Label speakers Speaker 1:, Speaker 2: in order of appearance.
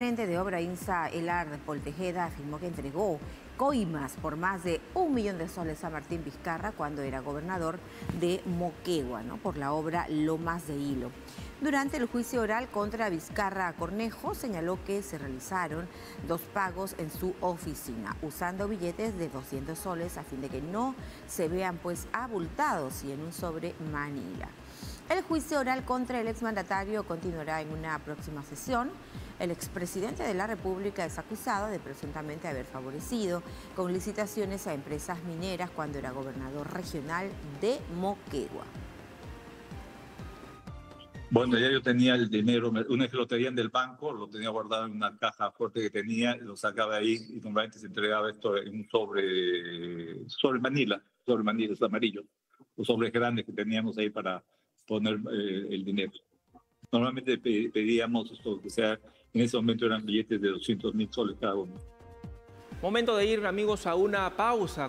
Speaker 1: El gerente de obra INSA, Elard Poltejeda, afirmó que entregó coimas por más de un millón de soles a Martín Vizcarra cuando era gobernador de Moquegua, ¿no? por la obra Lomas de Hilo. Durante el juicio oral contra Vizcarra Cornejo, señaló que se realizaron dos pagos en su oficina, usando billetes de 200 soles a fin de que no se vean pues abultados y en un sobre Manila. El juicio oral contra el exmandatario continuará en una próxima sesión. El expresidente de la República es acusado de presuntamente haber favorecido con licitaciones a empresas mineras cuando era gobernador regional de Moquegua.
Speaker 2: Bueno, ya yo tenía el dinero, una vez que lo tenían del banco, lo tenía guardado en una caja fuerte que tenía, lo sacaba ahí y normalmente se entregaba esto en un sobre, sobre Manila, sobre Manila, es amarillo, los sobres grandes que teníamos ahí para poner eh, el dinero. Normalmente pedíamos que sea, en ese momento eran billetes de 200 mil soles cada uno.
Speaker 3: Momento de ir, amigos, a una pausa.